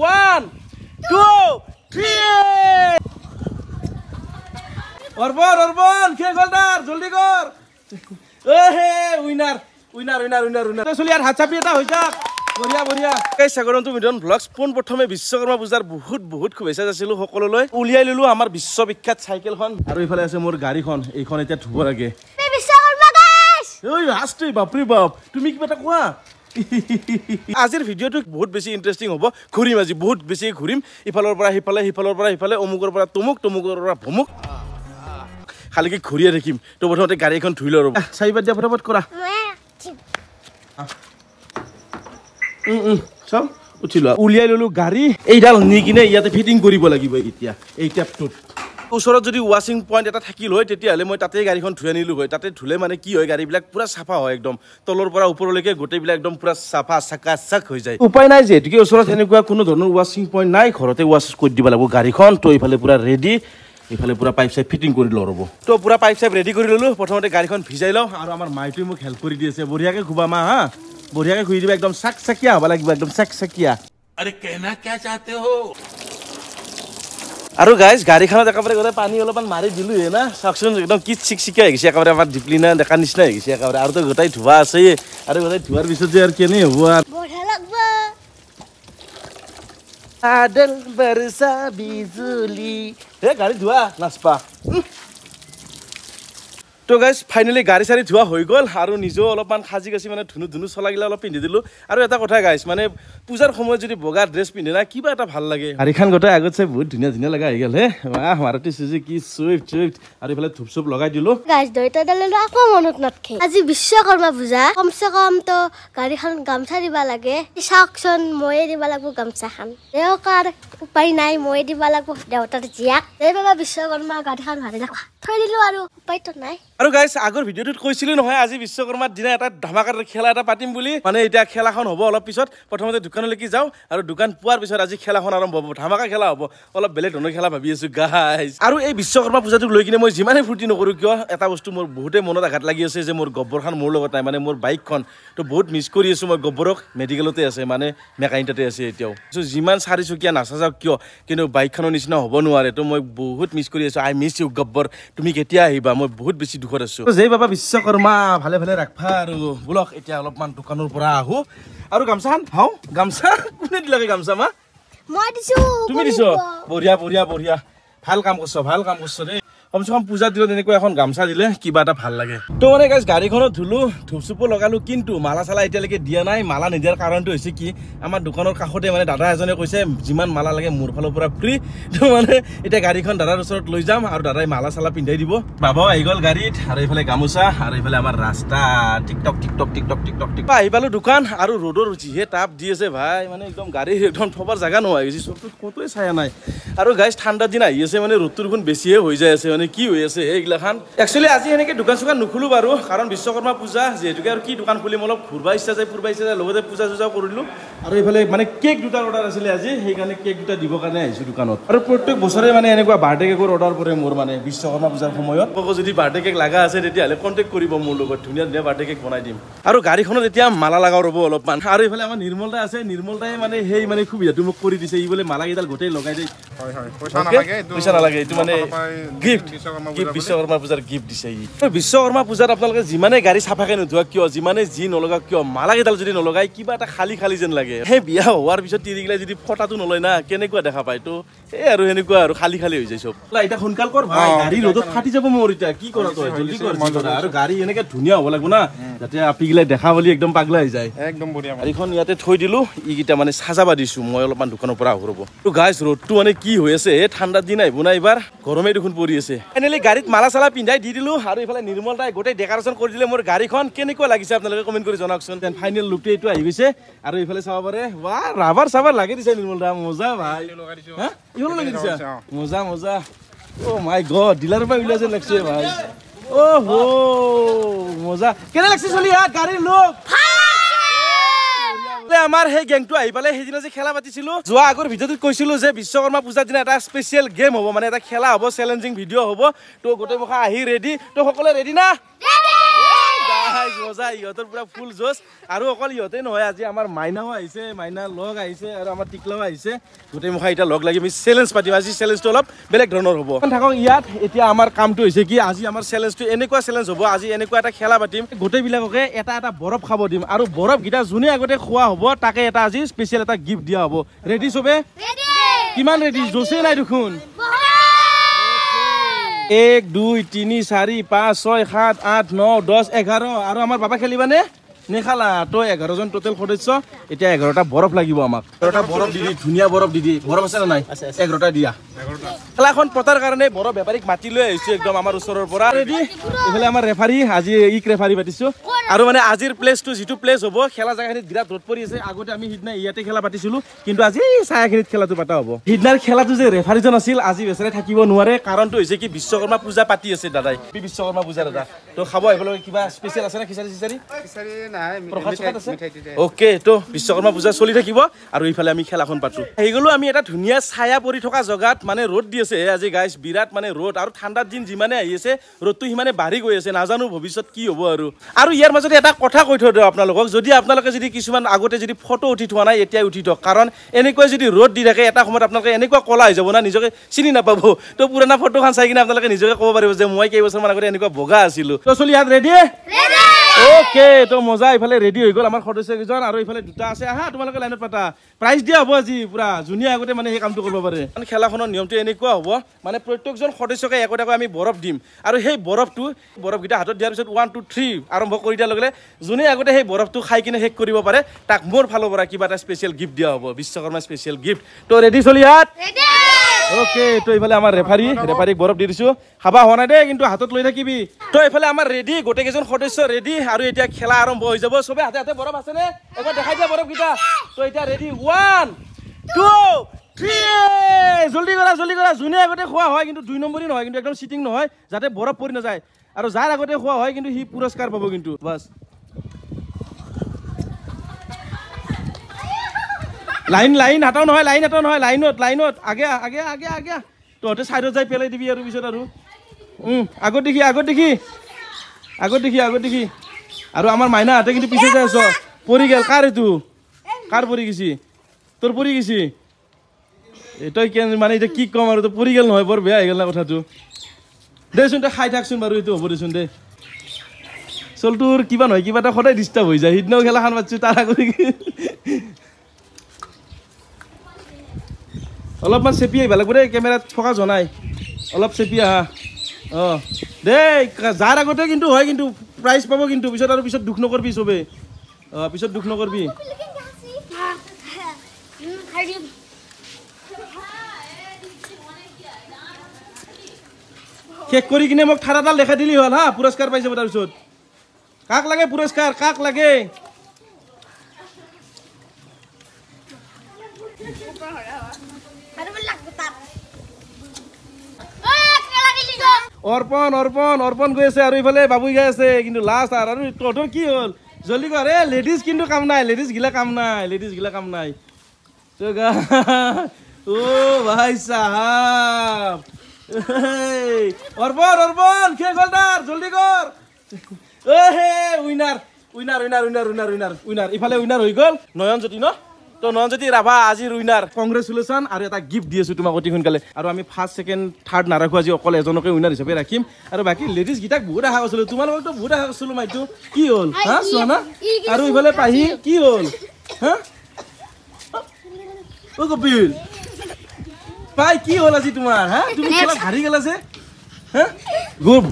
One two three অৰ্পণ অৰ্পণ শেষ হ'ল তাৰ জলদি কৰ হে winner winner winner winner winner চলি আৰু হাত চাপি এটা হৈ যাক। বঢ়িয়া বঢ়িয়া। এই সাগৰন্তু মিলন ব্লগছ পোনপ্ৰথমে বিশ্বকৰ্মা পূজাৰ বহুত বহুত শুভেচ্ছা যাচিলোঁ সকলোলৈ। উলিয়াই ল'লোঁ আমাৰ বিশ্ববিখ্যাত চাইকেলখন। আৰু ইফালে আছে মোৰ গাড়ীখন। এইখন এতিয়া ধুব লাগে। ঐ আছটো বাপৰি বাপ। তুমি কিবা এটা কোৱা? আজিৰ ভিডিঅ'টো বহুত বেছি ইণ্টাৰেষ্টিং হ'ব। ঘূৰিম আজি বহুত বেছি ঘূৰিম। ইফালৰ পৰা সিফালে সিফালৰ পৰা সিফালে অমুকৰ পৰা তমুক তমুকৰ পৰা ভমুক। খালিকে ঘূৰিয়ে থাকিম তো প্ৰথমতে গাড়ী এখন ধুই লওঁ ৰ'ব। চাৰিবাৰ দিয়া ফটাফট কৰা। চাওঁ উঠি লোৱা। উলিয়াই ল'লো গাড়ী। এইডাল নি কিনে ইয়াতে ফিটিং কৰিব লাগিব এতিয়া। এই টেপটোত ওচৰত যদি ৱাশ্বিং পইণ্ট এটা থাকিল হয় তেতিয়াহ'লে মই তাতেই গাড়ীখন ধুই আনিলোঁ হয় তাতে ধুলে মানে কি হয় গাড়ীবিলাক পূৰা চাফা হয় একদম। তলৰ পৰা ওপৰলৈকে গোটেইবিলাক একদম পূৰা চাফা চাকা চাক হৈ যায়। উপায় নাই যিহেতুকে ওচৰত সেনেকুৱা কোনো ধৰণৰ ৱাশ্বিং পইণ্ট নাই। ঘৰতে ৱাশ্ব কৰি দিব লাগিব গাড়ীখন। তো এইফালে পূৰা ৰেডি এইফালে পূৰা পাইপ চাইপ ফিটিং কৰি লওঁ ৰ'ব। তো পূৰা পাইপ চাইপ ৰেডি কৰি ল'লোঁ। প্ৰথমতে গাড়ীখন ভিজাই লওঁ। আৰু আমাৰ মাইটোৱে মোক হেল্প কৰি দি আছে বঢ়িয়াকৈ ঘূবা মা হা? বঢ়িয়াকৈ ঘূৰি দিবা। একদম চাক চাকিয়া হ'ব লাগিব একদম চাক চাকিয়া আৰে কেনা আৰু গাইজ গাড়ীখনত একেবাৰে গোটেই পানী অলপমান মাৰি দিলোঁ হে না। চাওকচোন একদম কি চিক চিকিয়া হৈ গৈছে একেবাৰে আমাৰ ডিপ্লিনা দেখা নিচিনা হৈ গৈছে একেবাৰে। আৰু তো গোটেই ধোৱা আছেই। আৰু গোটেই ধোৱাৰ পিছত যে আৰু কেনে হ'ব আৰু? বাদল বৰসা বিজুলি। হে গাড়ী ধোৱা নাচপা। তো গাইজ ফাইনেলি গাড়ী চাড়ী ধোৱা হৈ গ'ল আৰু নিজেও অলপমান সাজি কাচি মানে ধুনু ধুনু চলাগিলা অলপ পিন্ধি দিলোঁ। আৰু এটা কথা গাইজ মানে পূজাৰ সময়ত যদি বগা ড্ৰেছ পিন্ধে না কিবা এটা ভাল লাগে। গাড়ীখন গোটেই আগত চাই বহুত ধুনীয়া ধুনীয়া লগা হৈ গ'ল হে। বাহ মাৰুতি চুজুকি চুইফ্ট চুইফ্ট আৰু এইফালে ধূপ চুপ লগাই দিলোঁ। গাছ দৈতা দালিলো আকৌ মনত নাথাকে। আজি বিশ্বকৰ্মা পূজা। কমচে কম তো গাড়ীখন গামছা দিব লাগে। চাওকচোন ময়ে দিব লাগিব গামছাখন দেউকাৰ উপায় নাই ময়ে দিব লাগিব দেউতাৰ জীয়াক। সেইবাবে বিশ্বকৰ্মা গাড়ীখন লাগিব থৈ দিলো আৰু উপায়তো নাই। আৰু গাইছ আগৰ ভিডিঅ'টোত কৈছিলোঁ নহয় আজি বিশ্বকৰ্মাৰ দিনা এটা ধামাকাৰ খেলা এটা পাতিম বুলি। মানে এতিয়া খেলাখন হ'ব অলপ পিছত প্ৰথমতে দোকানলৈকে যাওঁ আৰু দোকান পোৱাৰ পিছত আজি খেলাখন আৰম্ভ হ'ব ধামাকা খেলা হ'ব। অলপ বেলেগ ধৰণৰ খেলা ভাবি আছোঁ গাইজ আৰু এই বিশ্বকৰ্মা পূজাটোক লৈ কিনে মই যিমানেই ফূৰ্তি নকৰোঁ কিয় এটা বস্তু মোৰ বহুতেই মনত আঘাত লাগি আছে যে মোৰ গব্বৰখন মোৰ লগত নাই মানে মোৰ বাইকখন। তো বহুত মিছ কৰি আছোঁ মই গব্বৰক মেডিকেলতে আছে মানে মেকানিকতে আছে এতিয়াও। চ' যিমান চাৰিচকীয়া নাচাযাওক কিয় কিন্তু বাইকখনৰ নিচিনা হ'ব নোৱাৰে তো মই বহুত মিছ কৰি আছোঁ। আই মিছ ইউ গব্বৰ তুমি কেতিয়া আহিবা? মই বহুত বেছি দুখত আছোঁ। জয় বাবা বিশ্বকৰ্মা ভালে ভালে ৰাখবা আৰু বোলক এতিয়া অলপমান দোকানৰ পৰা আহোঁ। আৰু গামছাখন হাও গামছা কোনে দিলাগে গামছা মা? মই দিছো তুমি দিছ? বঢ়িয়া বঢ়িয়া বঢ়িয়া। ভাল কাম কৰছ ভাল কাম কৰছ দেই। কমচে কম পূজাত দিলে তেনেকুৱা এখন গামছা দিলে কিবা এটা ভাল লাগে। তো মানে গাইজ গাড়ীখনত ধুলো ধূপ চুপো লগালো কিন্তু মালা চালা এতিয়ালৈকে দিয়া নাই। মালা নিদিয়াৰ কাৰণটো হৈছে কি আমাৰ দোকানৰ কাষতে মানে দাদা এজনে কৈছে যিমান মালা লাগে মোৰ ফালৰ পৰা ফ্ৰী। তো মানে এতিয়া গাড়ীখন দাদাৰ ওচৰত লৈ যাম আৰু দাদাই মালা চালা পিন্ধাই দিব। বাবাও আহি গ'ল গাড়ীত আৰু এইফালে গামোচা আৰু এইফালে আমাৰ ৰাস্তা। টিকটক টিকটক টিকটক টিকটক টিক আহি পালো দোকান আৰু ৰ'দৰ যিহে তাপ দি আছে ভাই মানে একদম গাড়ী একদম থবাৰ জেগা নোহোৱা হৈ গৈছে চবটোত ক'তোৱে চায়া নাই। আৰু গাইজ ঠাণ্ডাৰ দিন আহি আছে মানে ৰ'দটো দেখোন বেছিহে হৈ যাই আছে মানে কি হৈ আছে এইগিলাখান একচুৱেলি আজি এনেকৈ দোকান চোকান নুখোলো বাৰু কাৰণ বিশ্বকৰ্মা পূজা যিহেতুকে আৰু কি দোকান খুলিম অলপ ঘূৰবা ইচ্ছা যায় ফুৰবা ইচ্ছা যায় লগতে পূজা চূজাও কৰিলোঁ। আৰু এইফালে মানে কেক দুটাৰ অৰ্ডাৰ আছিলে আজি সেইকাৰণে কেক দুটা দিবৰ কাৰণে আহিছোঁ দোকানত। আৰু প্ৰত্যেক বছৰে মানে এনেকুৱা বাৰ্থডে কেকৰ অৰ্ডাৰ পৰে মোৰ মানে বিশ্বকৰ্মা পূজাৰ সময়ত। আকৌ যদি বাৰ্থডে কেক লগা আছে তেতিয়াহ'লে কণ্টেক্ট কৰিব মোৰ লগত ধুনীয়া ধুনীয়া বাৰ্থডে কেক বনাই দিম। আৰু গাড়ীখনত এতিয়া মালা লগাও ৰ'ব অলপমান। আৰু এইফালে আমাৰ নিৰ্মল দা আছে নিৰ্মল দাই মানে সেই মানে সুবিধাটো মোক কৰি দিছে ই বোলে মালাকেইডাল গোটেই লগাই দিয়ে পইচা? নালাগে এইটো মানে গিফ্ট বিশ্বকৰ্মা পূজাৰ গিফ্ট দিছে ই। বিশ্বকৰ্মা পূজাত আপোনালোকে যিমানে গাড়ী চাফাকে নোধোৱা কিয় যিমানে যি নলগা কিয় মালা কেইডাল যদি নলগাই কিবা এটা খালী খালী যেন লাগে। সেই বিয়া হোৱাৰ পিছত তিৰিগিলাই যদি ফটাটো নলয় না কেনেকুৱা দেখা পায় তো? এই আৰু সেনেকুৱা আৰু খালী খালী হৈ যায় চব। এতিয়া সোনকাল কৰ ভাই গাড়ী ৰ'দত ফাটি যাব মোৰ এতিয়া কি কৰা তই? জলদি কৰ। আৰু গাড়ী এনেকে ধুনীয়া হ'ব লাগিব না যাতে আপিগিলাই দেখা বুলি একদম পাগলা হৈ যায়। একদম বঢ়িয়া। গাড়ীখন ইয়াতে থৈ দিলো এইকেইটা মানে চাজাবা দিছো মই অলপমান দোকানৰ পৰা আহো ৰ'ব। তো গাইছ ৰ'দটো মানে কি হৈ আছে এই ঠাণ্ডাৰ দিন আহিব না এইবাৰ গৰমে দেখোন পৰি আছে। ফাইনেলি গাড়ীত মালা চালা পিন্ধাই দি দিলো আৰু এইফালে নিৰ্মল দাই গোটেই ডেকাৰেশ্যন কৰি দিলে মোৰ গাড়ীখন। কেনেকুৱা লাগিছে আপোনালোকে কমেণ্ট কৰি জনাওকচোন। দেন ফাইনেল লুকটো এইটো আহি গৈছে আৰু এইফালে চাব পাৰে ৱা ৰাবাৰ চাবাৰ লাগি দিছে নিৰ্মল দা মজা ভাই। লগাই দিছো। হা? ইহঁতো লাগি দিছা। মজা মজা। অ' মাই গড ডিলাৰৰ পৰা ওলাইছে লাগছে ভাই। অ' হো মজা। কেনে লাগছে চলি হা? গাড়ীৰ লোক বোলে আমাৰ সেই গেংটো আহি পালে সেইদিনা যে খেলা পাতিছিলো যোৱা আগৰ ভিডিঅ'টোত কৈছিলো যে বিশ্বকৰ্মা পূজাৰ দিনা এটা স্পেচিয়েল গেম হ'ব মানে এটা খেলা হ'ব চেলেঞ্জিং ভিডিঅ' হ'ব। তো গোটেই মুখা আহি ৰেডি তো সকলোৱে ৰেডি না? গাইজ মজা ইহঁতৰ পুৰা ফুল জোচ আৰু অকল ইহঁতে নহয় আজি আমাৰ মাইনাও আহিছে মাইনাৰ লগ আহিছে আৰু আমাৰ টিকলাও আহিছে। গোটেই মুখা এতিয়া লগ লাগি আমি চেলেঞ্জ পাতিম। আজি চেলেঞ্জটো অলপ বেলেগ ধৰণৰ হ'ব। থাকক ইয়াত এতিয়া আমাৰ কামটো হৈছে কি আজি আমাৰ চেলেঞ্জটো এনেকুৱা চেলেঞ্জ হ'ব আজি এনেকুৱা এটা খেলা পাতিম। গোটেইবিলাককে এটা এটা বৰফ খাব দিম। আৰু বৰফকেইটা যোনে আগতে খোৱা হ'ব তাকে এটা আজি স্পেচিয়েল এটা গিফ্ট দিয়া হ'ব। ৰেডি চবে? কিমান ৰেডি জোচেই নাই দেখোন? এক দুই তিনি চাৰি পাঁচ ছয় সাত আঠ ন দহ এঘাৰ। আৰু আমাৰ বাবা খেলিবানে? নেখালা তই এঘাৰজন টোটেল সদস্য এতিয়া এঘাৰটা বৰফ লাগিব আমাক। এঘাৰটা বৰফ দি দি ধুনীয়া বৰফ দি দি বৰফ আছে নে নাই? এঘাৰটা দিয়া। খেলাখন পতাৰ কাৰণে বৰফ বেপাৰীক মাতি লৈ আহিছো একদম আমাৰ ওচৰৰ পৰা। ৰেডি এইফালে আমাৰ ৰেফাৰী আজি ইক ৰেফাৰী পাতিছো। আৰু মানে আজিৰ প্লেচটো যিটো প্লেচ হ'ব খেলা জেগাখিনিত বিৰাট ৰ'দ পৰি আছে। আগতে আমি সিদিনা ইয়াতে খেলা পাতিছিলো কিন্তু আজি এই ছায়াখিনিত খেলাটো পাতা হ'ব। সিদিনাৰ খেলাটো যে ৰেফাৰীজন আছিল আজি বেচেৰে থাকিব নোৱাৰে। কাৰণটো হৈছে কি বিশ্বকৰ্মা পূজা পাতি আছে দাদাই। কি বিশ্বকৰ্মা পূজা দাদা। তো খাব আহিব কিবা স্পেচিয়েল আছে নে খিচাৰি চিচাৰি অ'কে তো বিশ্বকৰ্মা পূজা চলি থাকিব আৰু ইফালে আমি খেলাখন পাতো। আহি গ'লো আমি এটা ধুনীয়া ছায়া পৰি থকা জেগাত মানে ৰ'দ দি আছে। আজি গাইজ বিৰাট মানে ৰ'দ আৰু ঠাণ্ডাৰ দিন যিমানে আহি আছে ৰ'দটো সিমানে বাঢ়ি গৈ আছে। নাজানো ভৱিষ্যত কি হ'ব আৰু। আৰু ইয়াৰ মাজতে এটা কথা কৈ থৈ দিওঁ আপোনালোকক। যদি আপোনালোকে যদি কিছুমান আগতে যদি ফটো উঠি থোৱা নাই এতিয়াই উঠি থওক। কাৰণ এনেকৈ যদি ৰ'দ দি থাকে এটা সময়ত আপোনালোকে এনেকুৱা ক'লা হৈ যাব না নিজকে চিনি নাপাব। তো পুৰণা ফটোখন চাই কিনে আপোনালোকে নিজকে ক'ব পাৰিব যে মই কেইবছৰমান আগতে এনেকুৱা বগা আছিলোঁ। তো চলি ইয়াত ৰেডি অ'কে তো মজা ইফালে ৰেডি হৈ গ'ল আমাৰ সদস্য কেইজন আৰু ইফালে দুটা আছে। আহা তোমালোকে লাইনত পাতা। প্ৰাইজ দিয়া হ'ব আজি পুৰা। যোনে আগতে মানে সেই কামটো কৰিব পাৰে। মানে খেলাখনৰ নিয়মটো এনেকুৱা হ'ব মানে প্ৰত্যেকজন সদস্যকে একোটাকৈ আমি বৰফ দিম। আৰু সেই বৰফটো বৰফকেইটা হাতত দিয়াৰ পিছত ওৱান টু থ্ৰী আৰম্ভ কৰি দিয়াৰ লগে লগে যোনে আগতে সেই বৰফটো খাই কিনে শেষ কৰিব পাৰে তাক মোৰ ফালৰ পৰা কিবা এটা স্পেচিয়েল গিফ্ট দিয়া হ'ব বিশ্বকৰ্মা স্পেচিয়েল গিফ্ট তো ৰেডি চলি ইয়াত অ'কে তো এইফালে আমাৰ ৰেফাৰী ৰেফাৰীক বৰফ দি দিছো। খাবা হোৱা নাই দেই কিন্তু হাতত লৈ থাকিবি। তো এইফালে আমাৰ ৰেডি গোটেইকেইজন সদস্য ৰেডি আৰু এতিয়া খেলা আৰম্ভ হৈ যাব। চবে হাতে হাতে বৰফ আছেনে এবাৰ দেখাই দিয়া বৰফকেইটা। তো এতিয়া ৰেডি ওৱান টু থ্ৰী জল্দি কৰা জল্দি কৰা। যোনে আগতে খোৱা হয় কিন্তু দুই নম্বৰী নহয় কিন্তু একদম চিটিং নহয় যাতে বৰফ পৰি নাযায়। আৰু যাৰ আগতে খোৱা হয় কিন্তু সি পুৰস্কাৰ পাব কিন্তু। বাছ। লাইন লাইন হাতাও নহয় লাইন হাতাও নহয় লাইনত লাইনত। আগে আগে আগে আগে। তহঁতে ছাইডত যাই পেলাই দিবি আৰু পিছত আৰু। আগত দেখি আগত দেখি। আগত দেখি আগত দেখি। আৰু আমাৰ মাইনাহঁতে কিন্তু পিছে যাই আছ। পৰি গেল। কাৰ এইটো? কাৰ পৰি গেছি? তোৰ পৰি গেছি? তই কেন মানে এতিয়া কি ক'ম আৰু তই পৰি গেল নহয় বৰ বেয়া হৈ গ'ল না কথাটো। দেচোন তই খাই থাকচোন বাৰু এইটো হ'ব দেচোন দে। চল তোৰ কিবা নহয় কিবা এটা সদায় ডিষ্টাৰ্ব হৈ যায়। সিদিনাও খেলাখন পাতিছোঁ তাৰ আগত অলপমান চেপি আহিব লাগিব দেই কেমেৰাত থকা জনাই অলপ চেপি আহা। অঁ। দেই যাৰ আগতে কিন্তু হয় কিন্তু প্ৰাইজ পাব কিন্তু পিছত আৰু পিছত দুখ নকৰবি চবে। অঁ পিছত দুখ নকৰবি। শেষ কৰি কিনে মোক ঠাৰাডাল দেখাই দিলি হ'ল হা পুৰস্কাৰ পাই যাব তাৰপিছত। কাক লাগে পুৰস্কাৰ? কাক লাগে? অৰ্পণ অৰ্পণ অৰ্পণ গৈ আছে আৰু ইফালে বাবুই গাই আছে কিন্তু লাষ্ট আৰু আৰু তহঁতৰ কি হ'ল? জল্দি কৰ এ লেডিজ কিন্তু কাম নাই লেডিজ গিলা কাম নাই লেডিজ গিলা কাম নাই। ও ভাই এই, অৰ্পণ অৰ্পণ শেষ হ'ল তাৰ জল্দি কৰ। এ হে winner winner winner winner winner winner winner ইফালে উইনাৰ হৈ গ'ল। নয়নজ্যোতি ন? তো নয়নজ্যোতি ৰাভা আজিৰ উইনাৰ কংগ্ৰেচুলেশ্যন আৰু এটা গিফ্ট দি আছোঁ তোমাক অতি সোনকালে আৰু আমি ফাৰ্ষ্ট ছেকেণ্ড থাৰ্ড নাৰাখোঁ আজি অকল এজনকে উইনাৰ হিচাপে ৰাখিম আৰু বাকী লেডিজকেইটাক বহুত আশা কৰিছিলোঁ তোমালোককতো বহুত আশা কৰিছিলোঁ মাইটো কি হ'ল হা চোৱা না আৰু ইফালে পাহি কি হ'ল হা অ' কপিল পাই কি হ'ল আজি তোমাৰ হা তুমি খেলা হাৰি গ'লা যে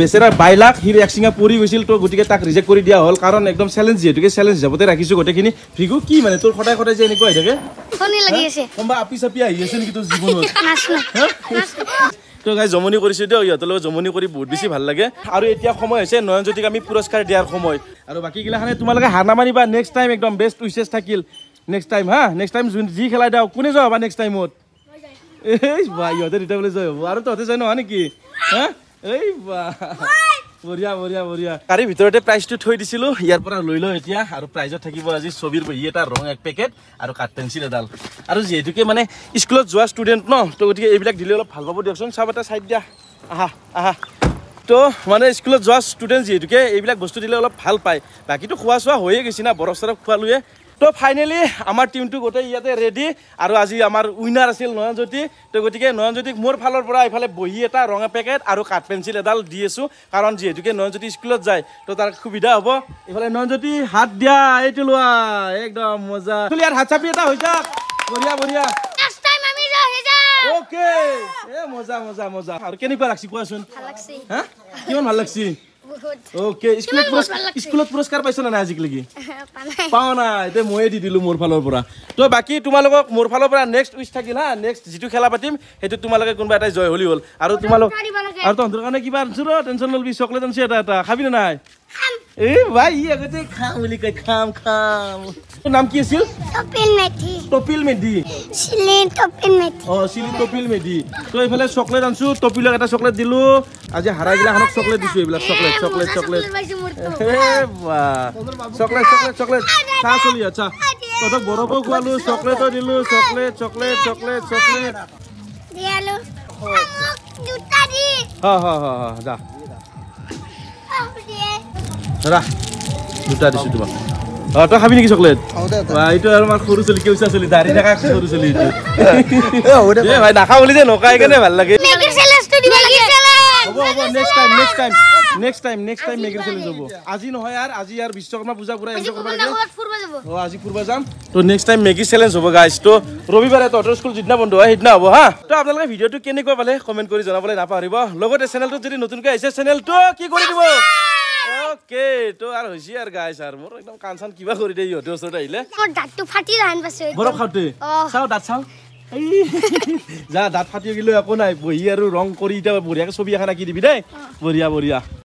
বেচেৰা বাইলাক সি একচিঙা পৰি গৈছিল তো গতিকে তাক ৰিজেক্ট কৰি দিয়া হ'ল কাৰণ একদম চেলেঞ্জ যিহেতুকে চেলেঞ্জ হিচাপতে ৰাখিছোঁ গোটেইখিনি। ভিগু কি মানে তোৰ সদায় সদায় যে এনেকুৱা হৈ থাকে? কোনোবা আপি চাপি আহি আছে নেকি তোৰ জীৱনত? নাচনো তো গাই জমনি কৰিছোঁ দিয়ক ইহঁতৰ লগত জমনি কৰি বহুত বেছি ভাল লাগে। আৰু এতিয়া সময় হৈছে নয়নজ্যোতিক আমি পুৰস্কাৰ দিয়াৰ সময়। আৰু বাকীগিলাখানে তোমালোকে হাৰ নামাৰিবা নেক্সট টাইম একদম বেষ্ট উইচেছ থাকিল। নেক্সট টাইম হা? নেক্সট টাইম যোন যি খেলাই দিয়ক কোনে যোৱা হ'বা নেক্সট টাইমত এই বা ইহঁতে দুটা বোলে জয় হ'ব। আৰু তহঁতে জয় নহয় নেকি? হা? এই বঢ়িয়া বঢ়িয়া বঢ়িয়া। গাড়ীৰ ভিতৰতে প্ৰাইজটো থৈ দিছিলোঁ ইয়াৰ পৰা লৈ লওঁ এতিয়া আৰু প্ৰাইজত থাকিব আজি ছবিৰ বহী এটা ৰং এক পেকেট আৰু কাঠ পেঞ্চিল এডাল। আৰু যিহেতুকে মানে স্কুলত যোৱা ষ্টুডেণ্ট ন তো গতিকে এইবিলাক দিলে অলপ ভাল পাব দিয়কচোন। চাব এটা চাইড দিয়া। আহা আহা। তো মানে স্কুলত যোৱা ষ্টুডেণ্ট যিহেতুকে এইবিলাক বস্তু দিলে অলপ ভাল পায়। বাকীতো খোৱা চোৱা হৈয়ে গৈছে না বৰফ চৰফ খোৱালোৱে। তো ফাইনেলি আমাৰ টিমটো গোটেই ইয়াতে ৰেডি আৰু আজি আমাৰ উইনাৰ আছিল নয়নজ্যোতি। তো গতিকে নয়নজ্যোতিক মোৰ ফালৰ পৰা এইফালে বহী এটা ৰঙা পেকেট আৰু কাঠ পেঞ্চিল এডাল দি আছোঁ। কাৰণ যিহেতুকে নয়নজ্যোতি স্কুলত যায় তো তাৰ সুবিধা হ'ব। এইফালে নয়নজ্যোতি হাত দিয়া এইটো লোৱা। একদম মজা। ইয়াত হাত চাপি এটা হৈ যাওক। বঢ়িয়া বঢ়িয়া। অ'কে এ মজা মজা মজা। আৰু কেনেকুৱা লাগছি কোৱাচোন? হা? কিমান ভাল লাগছি? অ'কে স্কুলত? স্কুলত পুৰস্কাৰ পাইছ নে নাই আজিলৈকে? পানাই পাওঁ নাই এতিয়া ময়ে দি দিলোঁ মোৰ ফালৰ পৰা। তো বাকী তোমালোকক মোৰ ফালৰ পৰা নেক্সট উইচ থাকিল হা নেক্সট যিটো খেলা পাতিম সেইটো তোমালোকে কোনোবা এটাই জয় হ'লি হ'ল। আৰু তোমালোক। আৰু তহঁতৰ কাৰণে কিবা আনিছোঁ ৰ টেনশ্যন নলবি চকলেট আনিছোঁ এটা এটা। খাবি নে নাই? এই ভাই আগতে খাম বুলি কয় খাম খাম। তোৰ নাম কি আছিল? টপিল মেথি তপিল মেধি। চিলি টপিল মেথি অ চিলি তপিল মেধি। তো এইফালে চকলেট আনিছোঁ তপিলক এটা চকলেট দিলোঁ। আজি হাৰাই গিলাখনক চকলেট দিছোঁ এইবিলাক চকলেট চকলেট চকলেট। এ চকলেট চকলেট চকলেট। চাহ চলি আচ্ছা তহঁতক বৰফো খোৱালো চকলেটো দিলো চকলেট চকলেট চকলেট চকলেট। হ যা। দুটা দিছো তোমাক। অ তই খাবি নেকি চকলেট? বা এইটো আৰু আমাৰ সৰু চলি কেউচা চলি দাঢ়ি থকা সৰু চলি ভাই নাখাওঁ বুলি যে নকাই কেনে ভাল লাগে। মেগি চেলেঞ্জটো দিব লাগে হ'ব হ'ব next time next time next time next time মেগিৰ challenge হ'ব। আজি নহয় ইয়াৰ আজি ইয়াৰ বিশ্বকৰ্মা পূজা পুৰা এনজয় কৰিব লাগে ফুৰিব যাব। অ আজি ফুৰিব যাম। তো নেক্সট টাইম মেগি চেলেঞ্জ হ'ব গাইজ তো ৰবিবাৰে তহঁতৰ স্কুল যিদিনা বন্ধ হয় সেইদিনা হ'ব হা? তো আপোনালোকে ভিডিঅ'টো কেনেকুৱা পালে কমেণ্ট কৰি জনাবলৈ নাপাহৰিব। লগতে চেনেলটোত যদি নতুনকৈ আহিছে চেনেলটো কি কৰি দিব? অ'কে তো আৰু হৈছে আৰু গাইজ আৰু মোৰ একদম কাণ চান কিবা কৰি দিয়ে ইহঁতৰ ওচৰত আহিলে। মোৰ দাঁতটো ফাটি ৰান পাইছে বৰফ খাওঁতে? অ। চাওঁ দাঁত চাওঁ। এই, যা দাঁত ফাটি গেলেও একো নাই বহি আৰু ৰং কৰি এতিয়া বঢ়িয়াকৈ ছবি এখন আঁকি দিবি দেই। বঢ়িয়া বঢ়িয়া।